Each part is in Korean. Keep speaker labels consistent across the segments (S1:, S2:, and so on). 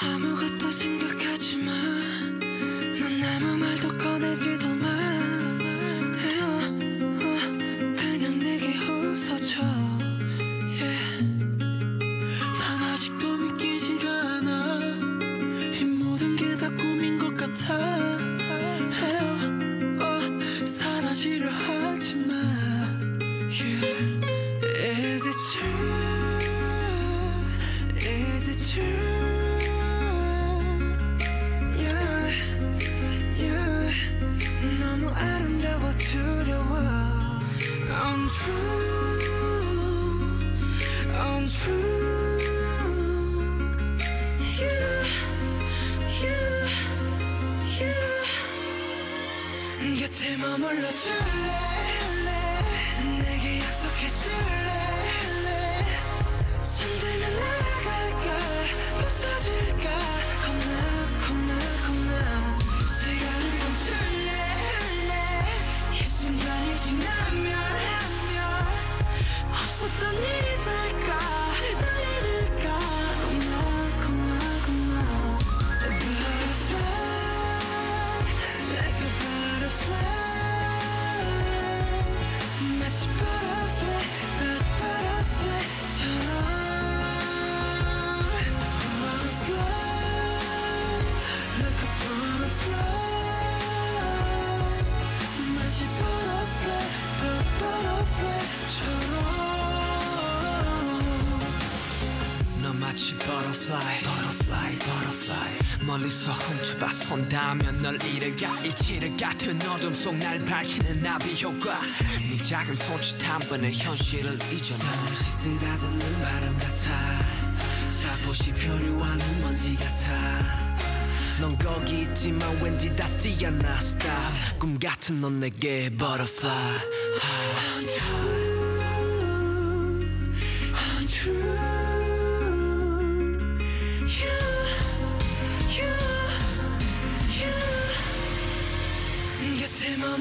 S1: 아무것도 생각하지 마. 넌 아무 말도 꺼내지도 마. 어, 어, 그냥 내게 웃어줘. Yeah. 난 아직도 믿기지가 않아. 이 모든 게 다 꿈인 것 같아. 어, 어, 사라지려 하지 마. Yeah. Is it true? Is it true? 곁에 머물러 줄래? 내게 약속해 줄래? 마치 butterfly, butterfly, butterfly.
S2: 멀리서 훔쳐봐 손닿으면 널 잃어가 이치를 같은 어둠 속 날 밝히는 나비 효과. 네 작은 손짓 한 번에 현실을 잊어놔.
S1: 쓰다듬는 바람 같아. 살포시 표류하는 먼지 같아.
S2: 넌 거기 있지만 왠지 닿지 않아 Stop 꿈 같은 넌 내게 butterfly.
S1: Untrue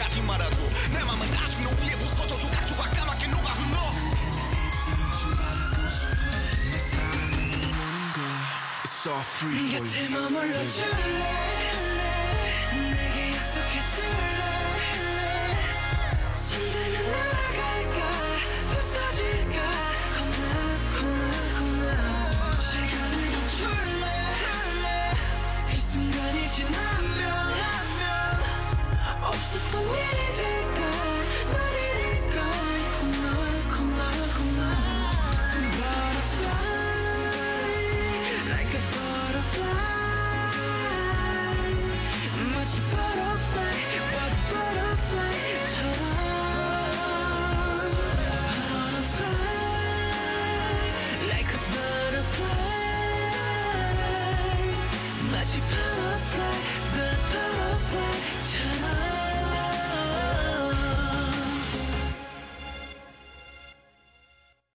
S3: 가지 말아도 내 맘은 아직 너 위에 부서져 조각조각 까맣게 녹아 흘러
S2: It's all free for you.
S1: 곁에 머물러 줄래